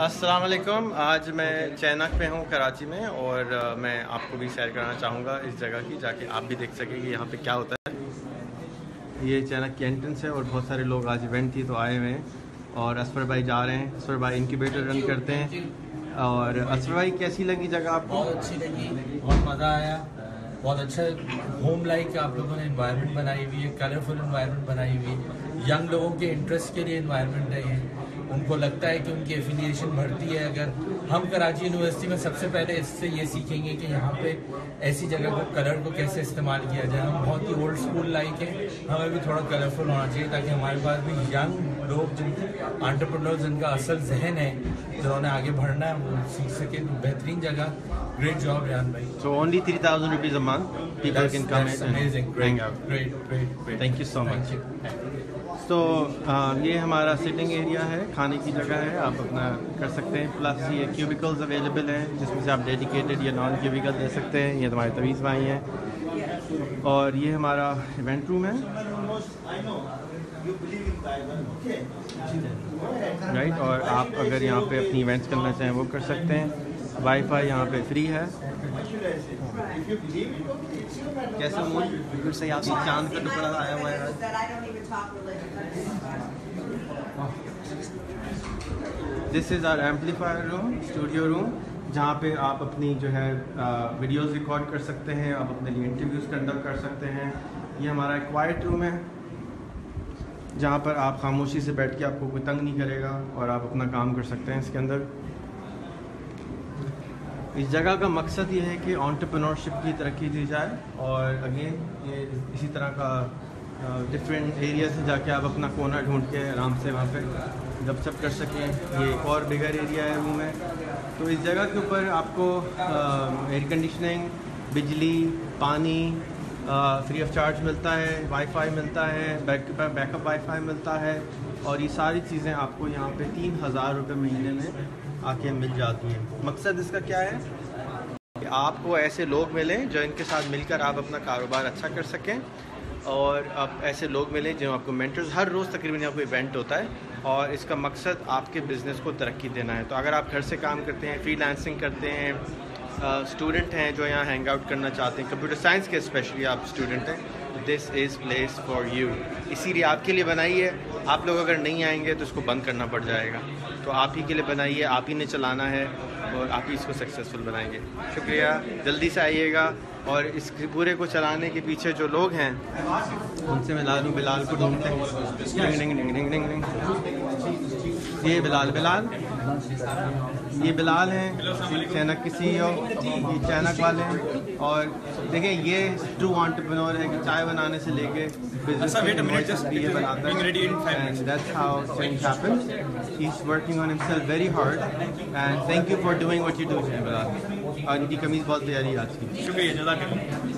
السلام علیکم۔ آج میں چینک پہ ہوں کراچی میں اور میں آپ کو بھی سیر کرنا چاہوں گا اس جگہ کی جا کے آپ بھی دیکھ سکیں کہ یہاں پہ کیا ہوتا ہے۔ یہ چینک کی انٹرنس ہے اور بہت سارے لوگ آج ایونٹ تھی تو آئے ہوئے ہیں اور اسفر بھائی جا رہے ہیں۔ اسفر بھائی انکیوبیٹر رن کرتے ہیں۔ اور، اسفر بھائی کیسی لگی جگہ آپ کو؟ بہت اچھی لگی، بہت مزہ آیا۔ بہت اچھا ہوم لائک آپ لوگوں نے انوائرمنٹ بنائی ہوئی ہے کلرفل انوائرمنٹ بنائی ہوئی ہے۔ ینگ لوگوں کے انٹرسٹ کے لیے انوائرمنٹ ہے یہ۔ ان کو لگتا ہے کہ ان کی ایفیلیشن بڑھتی ہے۔ اگر ہم کراچی یونیورسٹی میں سب سے پہلے اس سے یہ سیکھیں گے کہ یہاں پہ ایسی جگہ کو کلر کو کیسے استعمال کیا جائے۔ ہم بہت ہی اولڈ اسکول لائک ہیں۔ ہمیں بھی تھوڑا کلرفل ہونا چاہیے تاکہ ہمارے پاس بھی ینگ لوگ جن آنٹرپرنور جن کا اصل ذہن ہے جنہوں نے آگے بڑھنا ہے وہ سیکھ سکیں۔ بہترین جگہ گریٹ جاب ریان بھائی۔ So only three thousand rupees a month people can come thank you so much تو یہ ہمارا سٹنگ ایریا ہے، کھانے کی جگہ ہے، آپ اپنا کر سکتے ہیں۔ پلس یہ کیوبیکلز اویلیبل ہیں، جس میں سے آپ ڈیڈیکیٹڈ یا نان کیوبیکل دے سکتے ہیں، یہ تمہارے طویز بھائی ہیں۔ اور یہ ہمارا ایونٹ روم ہے۔ رائٹ اور آپ اگر یہاں پہ اپنی ایونٹس کرنا چاہیں وہ کر سکتے ہیں۔ وائی فائی یہاں پہ فری ہے۔ کیسا موڈ بالکل صحیح آپ چاند کا ٹکڑا آیا ہوا ہے this is our amplifier room studio room جہاں پہ آپ اپنی جو ہے ویڈیوز ریکارڈ کر سکتے ہیں آپ اپنے لیے انٹرویوز کنڈکٹ کر سکتے ہیں یہ ہمارا ایک وائٹ روم ہے جہاں پر آپ خاموشی سے بیٹھ کے آپ کو کوئی تنگ نہیں کرے گا اور آپ اپنا کام کر سکتے ہیں اس کے اندر اس جگہ کا مقصد یہ ہے کہ آنٹرپرنورشپ کی ترقی دی جائے اور اگین یہ اسی طرح کا ڈفرینٹ ایریا سے جا کے آپ اپنا کونا ڈھونڈ کے آرام سے وہاں پہ گپ سب کر سکیں۔ یہ ایک اور بگر ایریا ہے روم ہے تو اس جگہ کے اوپر آپ کو ایئر کنڈیشننگ بجلی، پانی فری آف چارج ملتا ہے وائی فائی ملتا ہے back back up wifi ملتا ہے اور یہ ساری چیزیں آپ کو یہاں پہ تین ہزار روپے مہینے میں آ کے مل جاتی ہیں۔ مقصد اس کا کیا ہے؟ کہ آپ کو ایسے لوگ ملیں جو ان کے ساتھ مل کر آپ اپنا کاروبار اچھا کر سکیں اور آپ ایسے لوگ ملیں جو آپ کو مینٹرز ہر روز تقریباً یہاں کو ایونٹ ہوتا ہے اور اس کا مقصد آپ کے بزنس کو ترقی دینا ہے۔ تو اگر آپ گھر سے کام کرتے ہیں فری لانسنگ کرتے ہیں اسٹوڈنٹ ہیں جو یہاں ہینگ آؤٹ کرنا چاہتے ہیں۔ کمپیوٹر سائنس کے اسپیشلی آپ اسٹوڈنٹ ہیں۔ This is place for you اسی لیے آپ کے لیے بنائی ہے آپ لوگ اگر نہیں آئیں گے تو اس کو بند کرنا پڑ جائے گا۔ تو آپ ہی کے لیے بنائیے۔ آپ ہی نے چلانا ہے اور آپ ہی اس کو سکسیزفل بنائیں گے۔ شکریہ۔ جلدی سے آئیے گا اور اس پورے کو چلانے کے پیچھے جو لوگ ہیں، ان سے میں لالوں بلال کو ڈھونڈتے ہیں۔ یہ بلال بلال۔ یہ بلال ہیں چینک کی سی او یہ چینک والے ہیں۔ اور دیکھیں یہ ٹرو آنٹرپرنور ہے کہ چائے بنانے سے لے کے very hard and thank you for doing what you do Bilal اور ان کی کمیز بہت پیاری آج کی۔ شکریہ جزاک اللہ۔